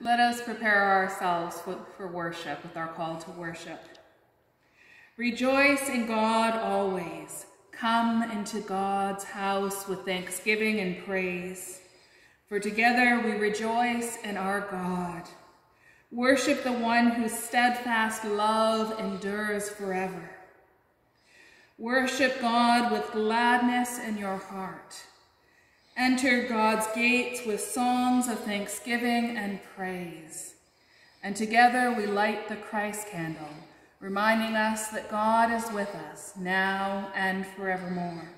Let us prepare ourselves for, worship with our call to worship. Rejoice in God always. Come into God's house with thanksgiving and praise. For together we rejoice in our God. Worship the one whose steadfast love endures forever. Worship God with gladness in your heart. Enter God's gates with songs of thanksgiving and praise. And together we light the Christ candle, reminding us that God is with us now and forevermore.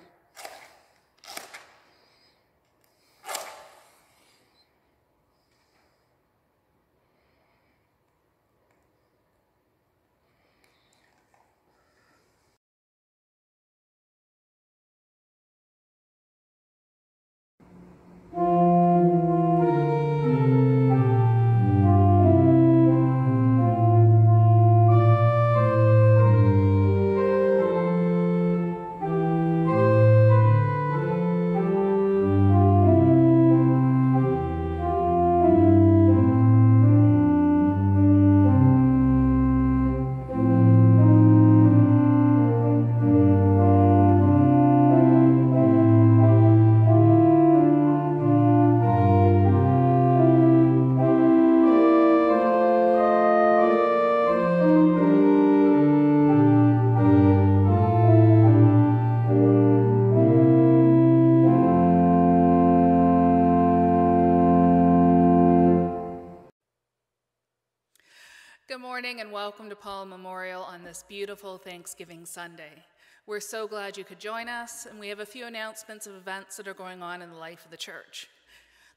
Morning and welcome to Paulin Memorial on this beautiful Thanksgiving Sunday. We're so glad you could join us, and we have a few announcements of events that are going on in the life of the church.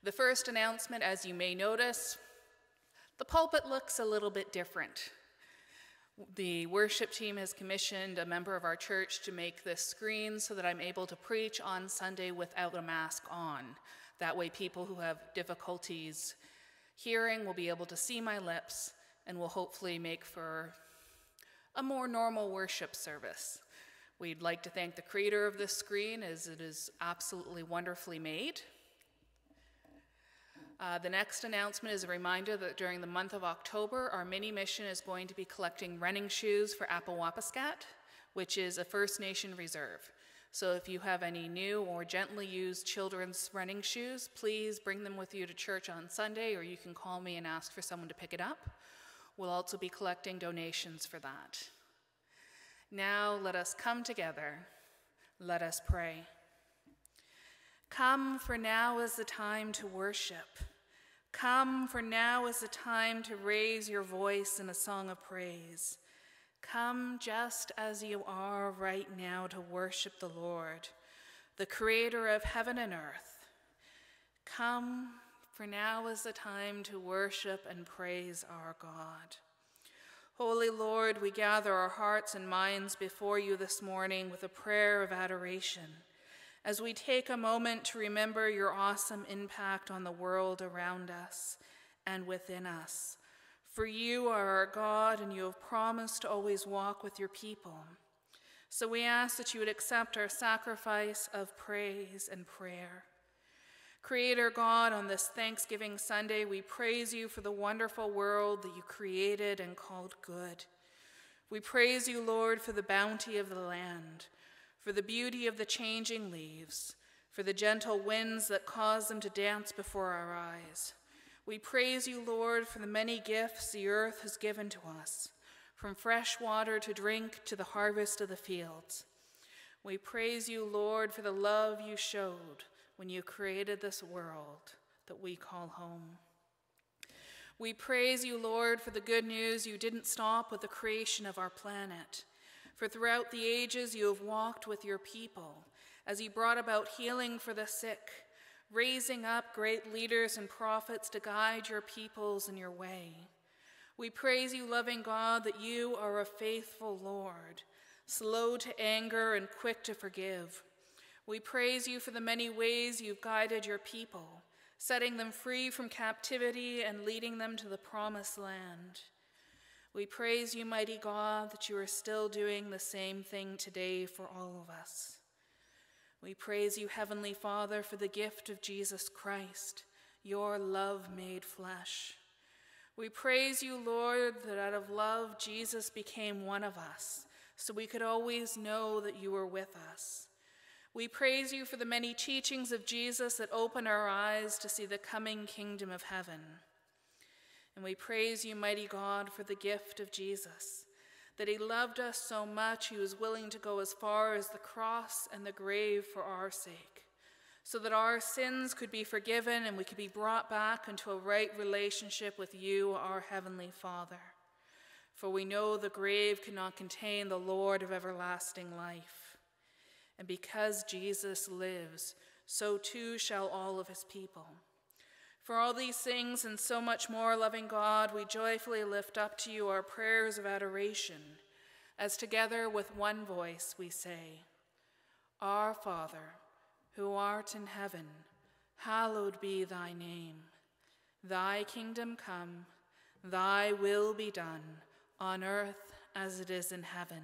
The first announcement, as you may notice, the pulpit looks a little bit different. The worship team has commissioned a member of our church to make this screen so that I'm able to preach on Sunday without a mask on. That way, people who have difficulties hearing will be able to see my lips and will hopefully make for a more normal worship service. We'd like to thank the creator of this screen as it is absolutely wonderfully made. Uh, the next announcement is a reminder that during the month of October, our mini mission is going to be collecting running shoes for Attawapiskat, which is a First Nation reserve. So if you have any new or gently used children's running shoes, please bring them with you to church on Sunday, or you can call me and ask for someone to pick it up. We'll also be collecting donations for that. Now let us come together. Let us pray. Come, for now is the time to worship. Come, for now is the time to raise your voice in a song of praise. Come just as you are right now to worship the Lord, the creator of heaven and earth. Come, for now is the time to worship and praise our God. Holy Lord, we gather our hearts and minds before you this morning with a prayer of adoration as we take a moment to remember your awesome impact on the world around us and within us. For you are our God, and you have promised to always walk with your people. So we ask that you would accept our sacrifice of praise and prayer. Creator God, on this Thanksgiving Sunday, we praise you for the wonderful world that you created and called good. We praise you, Lord, for the bounty of the land, for the beauty of the changing leaves, for the gentle winds that cause them to dance before our eyes. We praise you, Lord, for the many gifts the earth has given to us, from fresh water to drink to the harvest of the fields. We praise you, Lord, for the love you showed when you created this world that we call home. We praise you, Lord, for the good news you didn't stop with the creation of our planet. For throughout the ages you have walked with your people as you brought about healing for the sick, raising up great leaders and prophets to guide your peoples in your way. We praise you, loving God, that you are a faithful Lord, slow to anger and quick to forgive we praise you for the many ways you've guided your people, setting them free from captivity and leading them to the promised land. We praise you, mighty God, that you are still doing the same thing today for all of us. We praise you, Heavenly Father, for the gift of Jesus Christ, your love made flesh. We praise you, Lord, that out of love Jesus became one of us, so we could always know that you were with us. We praise you for the many teachings of Jesus that open our eyes to see the coming kingdom of heaven. And we praise you, mighty God, for the gift of Jesus, that he loved us so much he was willing to go as far as the cross and the grave for our sake so that our sins could be forgiven and we could be brought back into a right relationship with you, our Heavenly Father. For we know the grave cannot contain the Lord of everlasting life. And because Jesus lives, so too shall all of his people. For all these things and so much more, loving God, we joyfully lift up to you our prayers of adoration, as together with one voice we say, Our Father, who art in heaven, hallowed be thy name. Thy kingdom come, thy will be done, on earth as it is in heaven.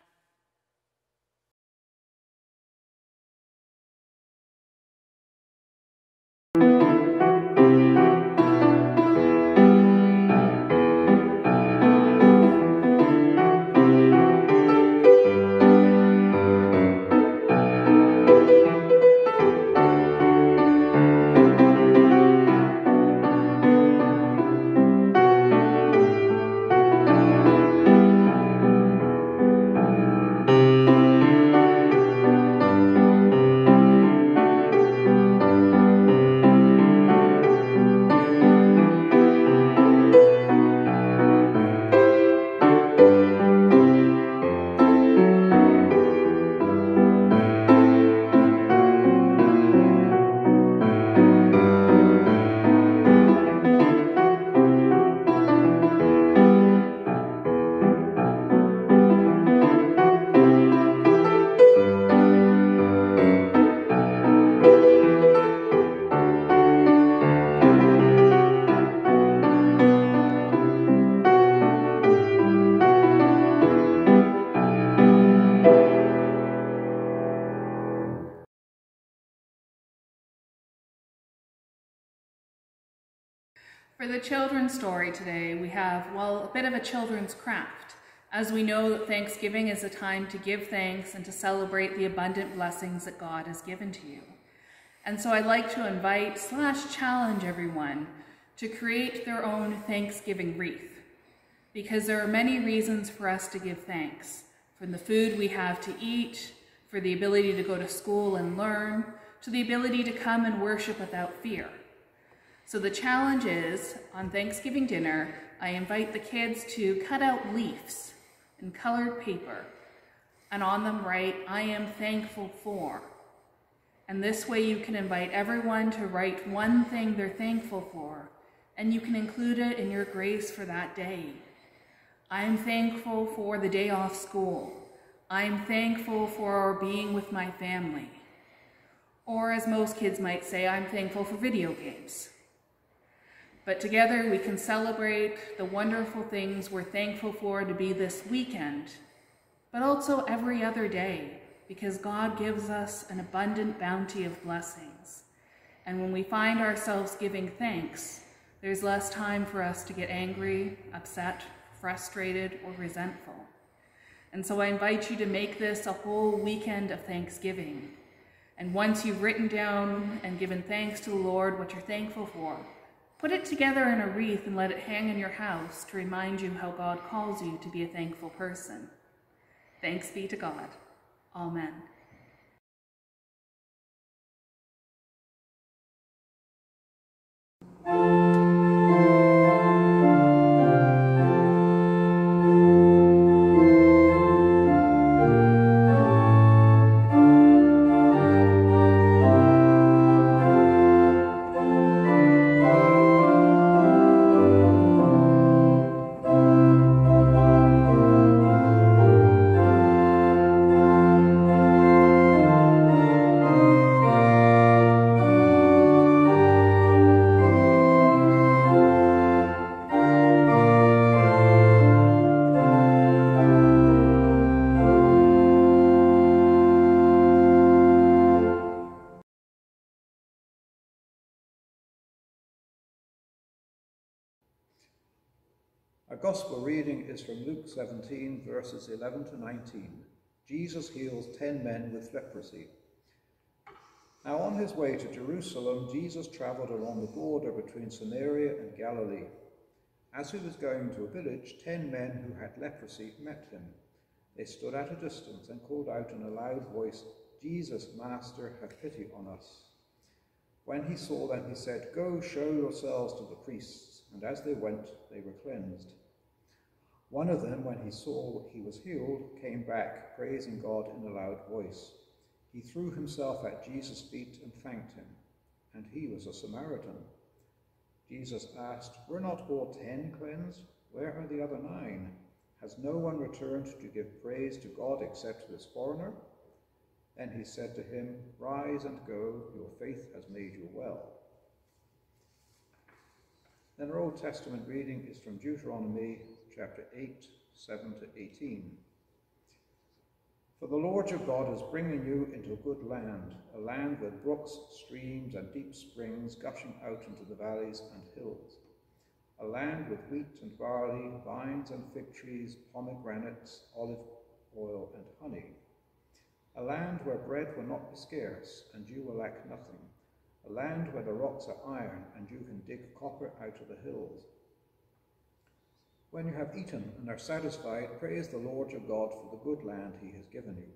Children's story today, we have, well, a bit of a children's craft, as we know that Thanksgiving is a time to give thanks and to celebrate the abundant blessings that God has given to you. And so I'd like to invite slash challenge everyone to create their own Thanksgiving wreath, because there are many reasons for us to give thanks, from the food we have to eat, for the ability to go to school and learn, to the ability to come and worship without fear. So the challenge is, on Thanksgiving dinner, I invite the kids to cut out leaves in colored paper, and on them write, I am thankful for. And this way you can invite everyone to write one thing they're thankful for, and you can include it in your grace for that day. I am thankful for the day off school. I am thankful for being with my family. Or as most kids might say, I'm thankful for video games. But together we can celebrate the wonderful things we're thankful for to be this weekend, but also every other day, because God gives us an abundant bounty of blessings. And when we find ourselves giving thanks, there's less time for us to get angry, upset, frustrated, or resentful. And so I invite you to make this a whole weekend of Thanksgiving. And once you've written down and given thanks to the Lord what you're thankful for, Put it together in a wreath and let it hang in your house to remind you how God calls you to be a thankful person. Thanks be to God. Amen. Gospel reading is from Luke 17, verses 11 to 19. Jesus heals ten men with leprosy. Now, on his way to Jerusalem, Jesus travelled along the border between Samaria and Galilee. As he was going to a village, ten men who had leprosy met him. They stood at a distance and called out in a loud voice, Jesus, Master, have pity on us. When he saw them, he said, Go show yourselves to the priests. And as they went, they were cleansed. One of them, when he saw he was healed, came back, praising God in a loud voice. He threw himself at Jesus' feet and thanked him, and he was a Samaritan. Jesus asked, Were not all ten cleansed? Where are the other nine? Has no one returned to give praise to God except this foreigner? Then he said to him, Rise and go, your faith has made you well. Then our Old Testament reading is from Deuteronomy chapter 8, 7 to 18. For the Lord your God is bringing you into a good land, a land with brooks, streams, and deep springs gushing out into the valleys and hills, a land with wheat and barley, vines and fig trees, pomegranates, olive oil, and honey, a land where bread will not be scarce, and you will lack nothing, a land where the rocks are iron, and you can dig copper out of the hills. When you have eaten and are satisfied, praise the Lord your God for the good land he has given you.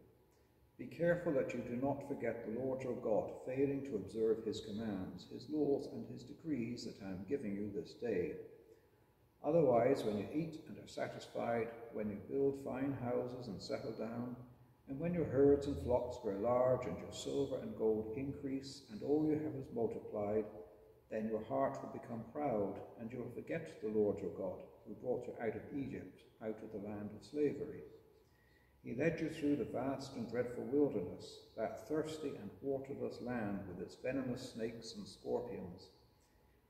Be careful that you do not forget the Lord your God, failing to observe his commands, his laws, and his decrees that I am giving you this day. Otherwise, when you eat and are satisfied, when you build fine houses and settle down, and when your herds and flocks grow large, and your silver and gold increase, and all you have is multiplied, then your heart will become proud, and you will forget the Lord your God who brought you out of Egypt, out of the land of slavery. He led you through the vast and dreadful wilderness, that thirsty and waterless land with its venomous snakes and scorpions.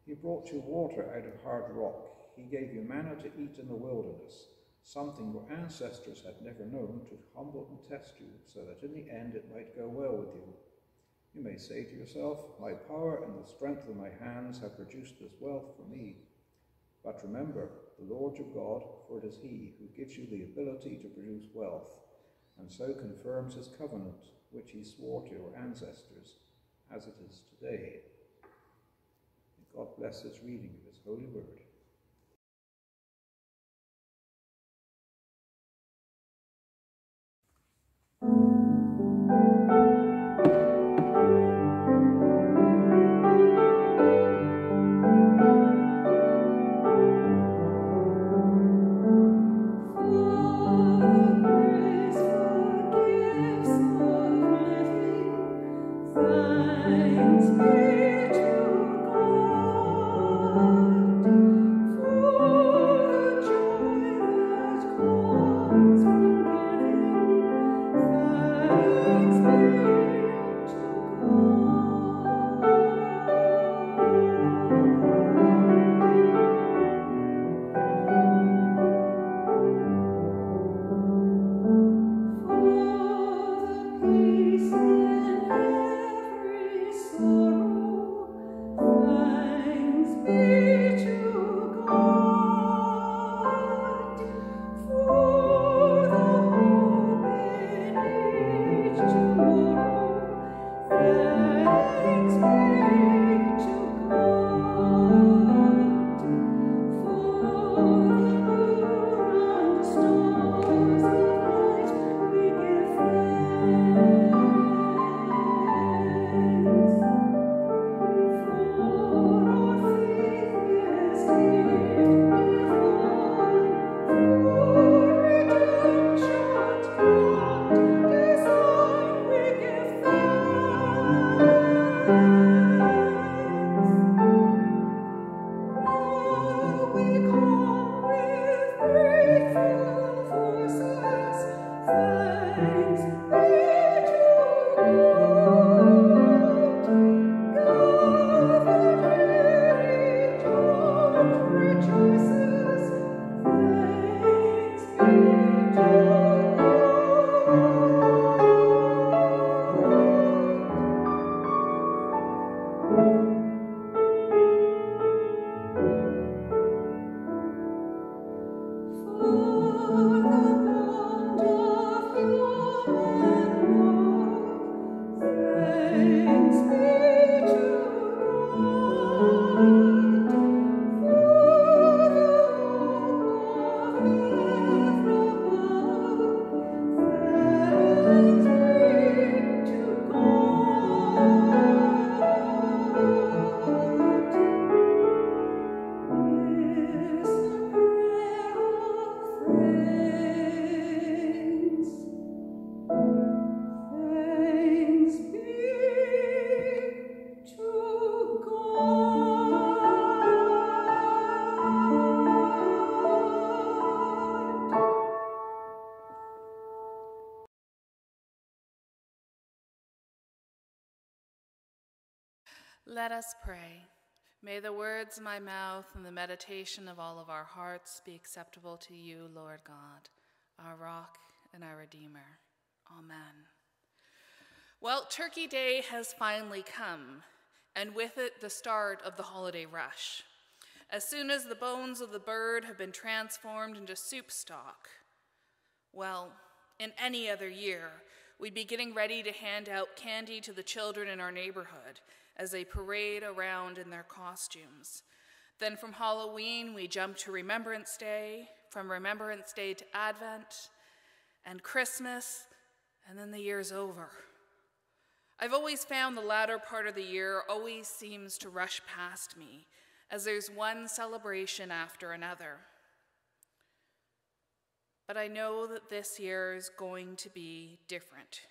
He brought you water out of hard rock. He gave you manna to eat in the wilderness, something your ancestors had never known, to humble and test you, so that in the end it might go well with you. You may say to yourself, My power and the strength of my hands have produced this wealth for me. But remember, the Lord your God, for it is he who gives you the ability to produce wealth, and so confirms his covenant, which he swore to your ancestors, as it is today. May God bless this reading of his holy word. Let us pray. May the words of my mouth and the meditation of all of our hearts be acceptable to you, Lord God, our rock and our Redeemer. Amen. Well, Turkey Day has finally come, and with it, the start of the holiday rush. As soon as the bones of the bird have been transformed into soup stock, well, in any other year, we'd be getting ready to hand out candy to the children in our neighborhood as they parade around in their costumes. Then from Halloween, we jump to Remembrance Day, from Remembrance Day to Advent, and Christmas, and then the year's over. I've always found the latter part of the year always seems to rush past me, as there's one celebration after another. But I know that this year is going to be different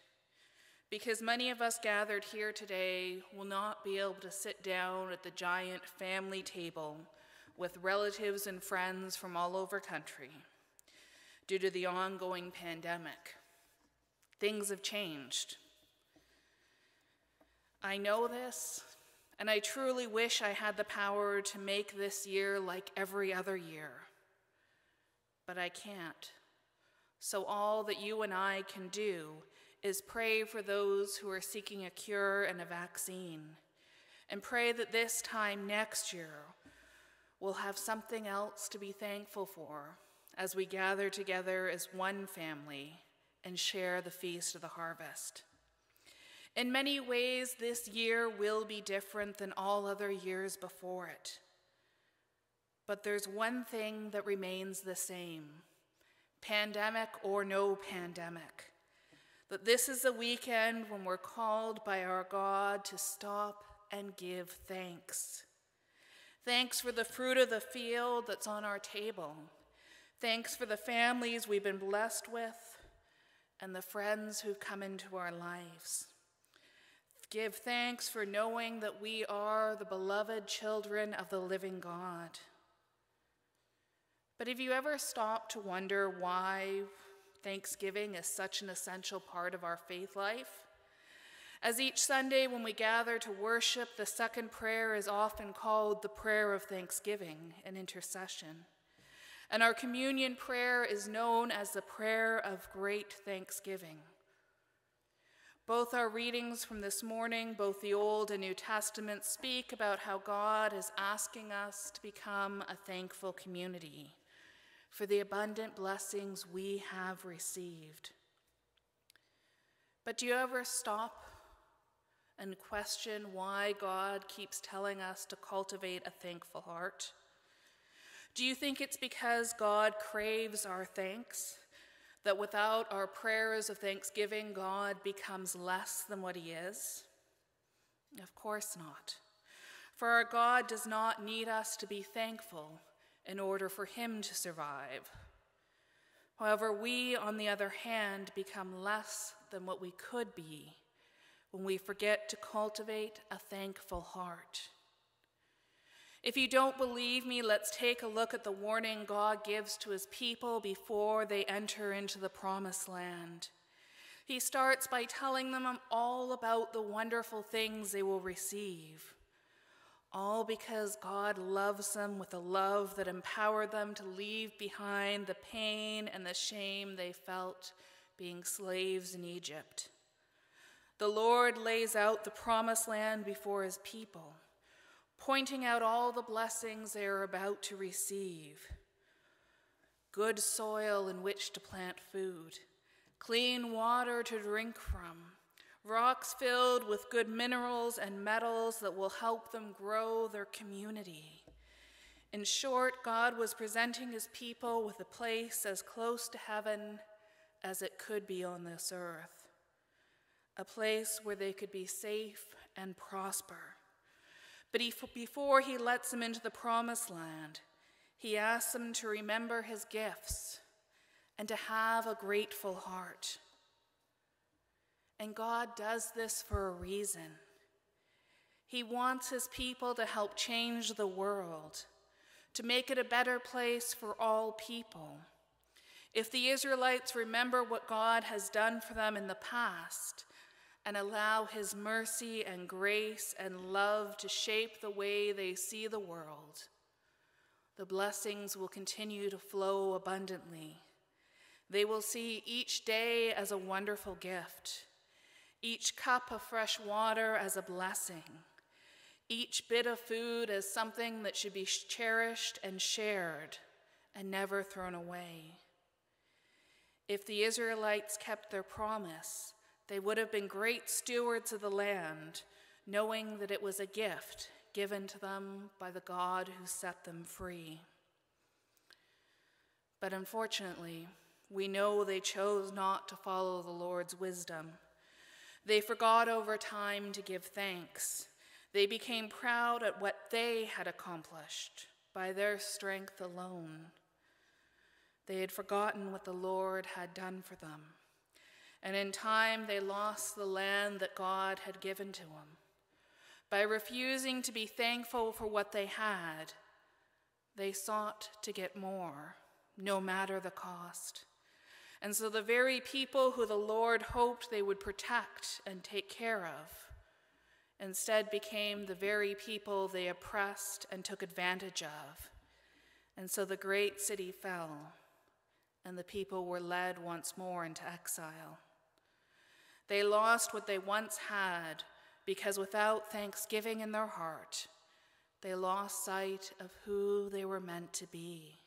because many of us gathered here today will not be able to sit down at the giant family table with relatives and friends from all over country due to the ongoing pandemic. Things have changed. I know this, and I truly wish I had the power to make this year like every other year. But I can't. So, all that you and I can do is pray for those who are seeking a cure and a vaccine, and pray that this time next year we'll have something else to be thankful for as we gather together as one family and share the feast of the harvest. In many ways, this year will be different than all other years before it. But there's one thing that remains the same pandemic or no pandemic that this is a weekend when we're called by our God to stop and give thanks. Thanks for the fruit of the field that's on our table. Thanks for the families we've been blessed with and the friends who've come into our lives. Give thanks for knowing that we are the beloved children of the living God. But have you ever stopped to wonder why Thanksgiving is such an essential part of our faith life. As each Sunday when we gather to worship, the second prayer is often called the prayer of thanksgiving and intercession. And our communion prayer is known as the prayer of great thanksgiving. Both our readings from this morning, both the Old and New Testament, speak about how God is asking us to become a thankful community for the abundant blessings we have received. But do you ever stop and question why God keeps telling us to cultivate a thankful heart? Do you think it's because God craves our thanks? That without our prayers of thanksgiving, God becomes less than what He is? Of course not. For our God does not need us to be thankful in order for him to survive. However, we, on the other hand, become less than what we could be when we forget to cultivate a thankful heart. If you don't believe me, let's take a look at the warning God gives to his people before they enter into the promised land. He starts by telling them all about the wonderful things they will receive all because God loves them with a love that empowered them to leave behind the pain and the shame they felt being slaves in Egypt. The Lord lays out the promised land before his people, pointing out all the blessings they are about to receive good soil in which to plant food, clean water to drink from rocks filled with good minerals and metals that will help them grow their community. In short, God was presenting his people with a place as close to heaven as it could be on this earth, a place where they could be safe and prosper. But he, before he lets them into the promised land, he asks them to remember his gifts and to have a grateful heart. And God does this for a reason. He wants his people to help change the world, to make it a better place for all people. If the Israelites remember what God has done for them in the past, and allow His mercy and grace and love to shape the way they see the world, the blessings will continue to flow abundantly. They will see each day as a wonderful gift, each cup of fresh water as a blessing, each bit of food as something that should be cherished and shared and never thrown away. If the Israelites kept their promise, they would have been great stewards of the land, knowing that it was a gift given to them by the God who set them free. But unfortunately, we know they chose not to follow the Lord's wisdom. They forgot over time to give thanks. They became proud at what they had accomplished by their strength alone. They had forgotten what the Lord had done for them. And in time, they lost the land that God had given to them. By refusing to be thankful for what they had, they sought to get more, no matter the cost. And so the very people who the Lord hoped they would protect and take care of instead became the very people they oppressed and took advantage of. And so the great city fell, and the people were led once more into exile. They lost what they once had because without thanksgiving in their heart, they lost sight of who they were meant to be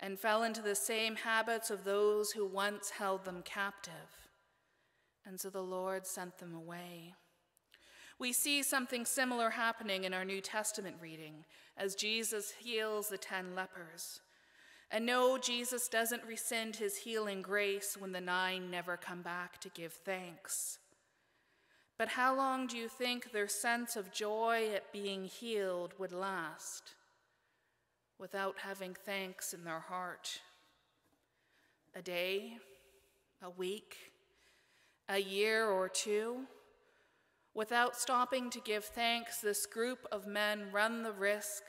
and fell into the same habits of those who once held them captive. And so the Lord sent them away. We see something similar happening in our New Testament reading as Jesus heals the ten lepers. And no, Jesus doesn't rescind his healing grace when the nine never come back to give thanks. But how long do you think their sense of joy at being healed would last without having thanks in their heart? A day, a week, a year or two? Without stopping to give thanks, this group of men run the risk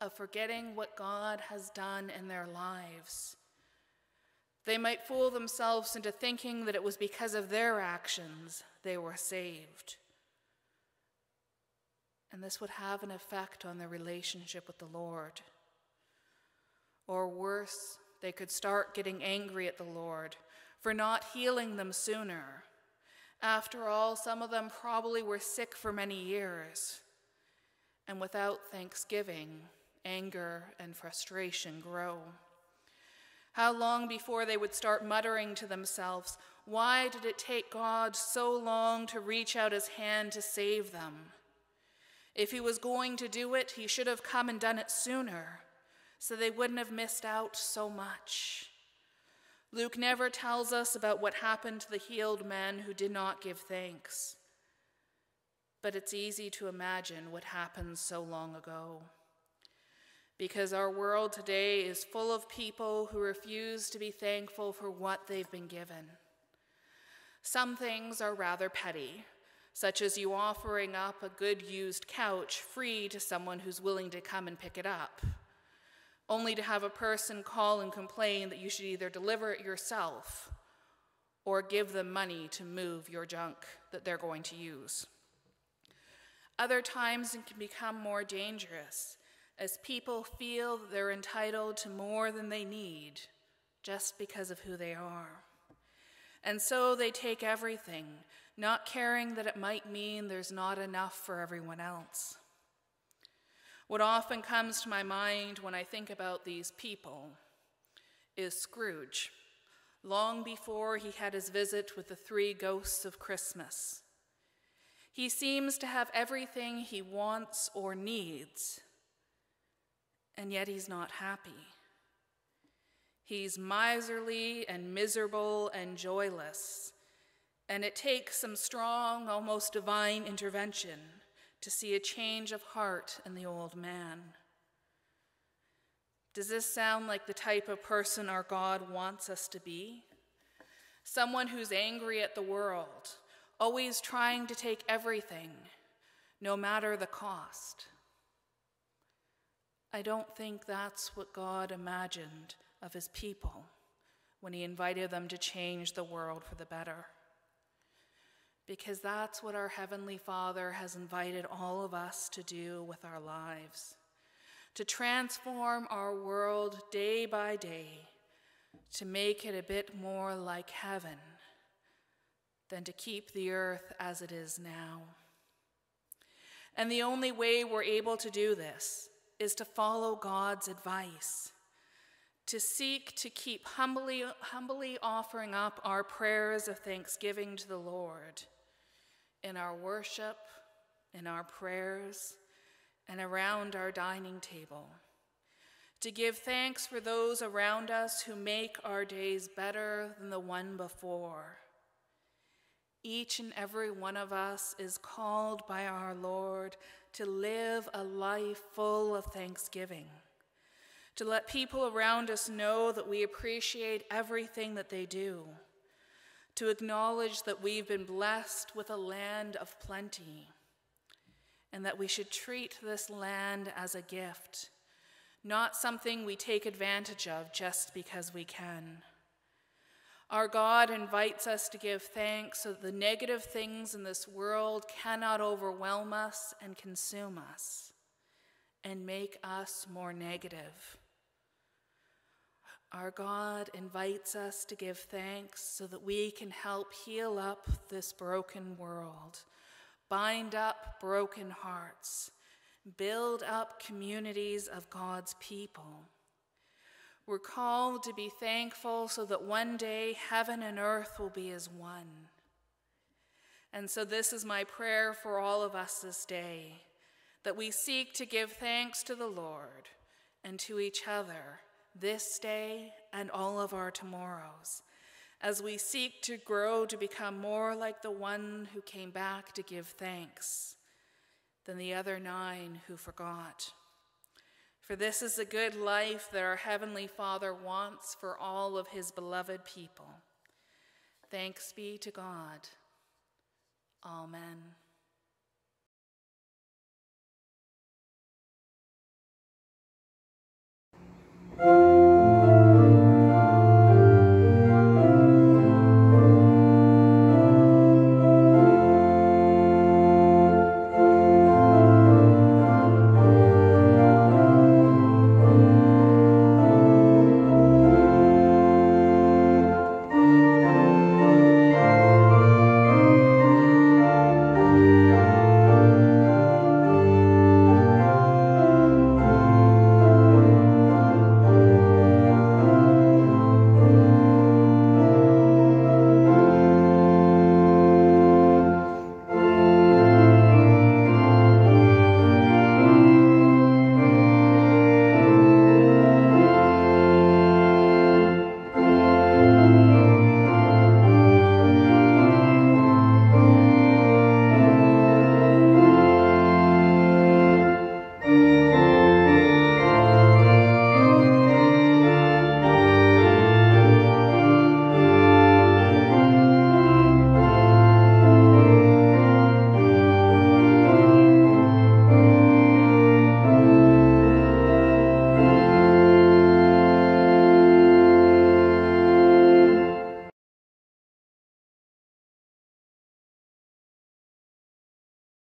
of forgetting what God has done in their lives. They might fool themselves into thinking that it was because of their actions they were saved. And this would have an effect on their relationship with the Lord. Or worse, they could start getting angry at the Lord for not healing them sooner. After all, some of them probably were sick for many years. And without thanksgiving, anger and frustration grow. How long before they would start muttering to themselves, Why did it take God so long to reach out his hand to save them? If he was going to do it, he should have come and done it sooner, so they wouldn't have missed out so much. Luke never tells us about what happened to the healed men who did not give thanks, but it's easy to imagine what happened so long ago because our world today is full of people who refuse to be thankful for what they've been given. Some things are rather petty, such as you offering up a good used couch free to someone who's willing to come and pick it up, only to have a person call and complain that you should either deliver it yourself or give them money to move your junk that they're going to use. Other times it can become more dangerous as people feel they're entitled to more than they need just because of who they are. And so they take everything, not caring that it might mean there's not enough for everyone else. What often comes to my mind when I think about these people is Scrooge, long before he had his visit with the three ghosts of Christmas. He seems to have everything he wants or needs and yet he's not happy. He's miserly and miserable and joyless, and it takes some strong, almost divine intervention to see a change of heart in the old man. Does this sound like the type of person our God wants us to be? Someone who's angry at the world, always trying to take everything, no matter the cost. I don't think that's what God imagined of his people when he invited them to change the world for the better. Because that's what our Heavenly Father has invited all of us to do with our lives to transform our world day by day, to make it a bit more like heaven than to keep the earth as it is now. And the only way we're able to do this is to follow God's advice, to seek to keep humbly, humbly offering up our prayers of thanksgiving to the Lord in our worship, in our prayers, and around our dining table. To give thanks for those around us who make our days better than the one before. Each and every one of us is called by our Lord to live a life full of thanksgiving, to let people around us know that we appreciate everything that they do to acknowledge that we've been blessed with a land of plenty and that we should treat this land as a gift, not something we take advantage of just because we can. Our God invites us to give thanks so that the negative things in this world cannot overwhelm us and consume us and make us more negative. Our God invites us to give thanks so that we can help heal up this broken world, bind up broken hearts, build up communities of God's people. We're called to be thankful so that one day heaven and earth will be as one. And so, this is my prayer for all of us this day that we seek to give thanks to the Lord and to each other this day and all of our tomorrows, as we seek to grow to become more like the one who came back to give thanks than the other nine who forgot. For this is the good life that our Heavenly Father wants for all of His beloved people. Thanks be to God. Amen.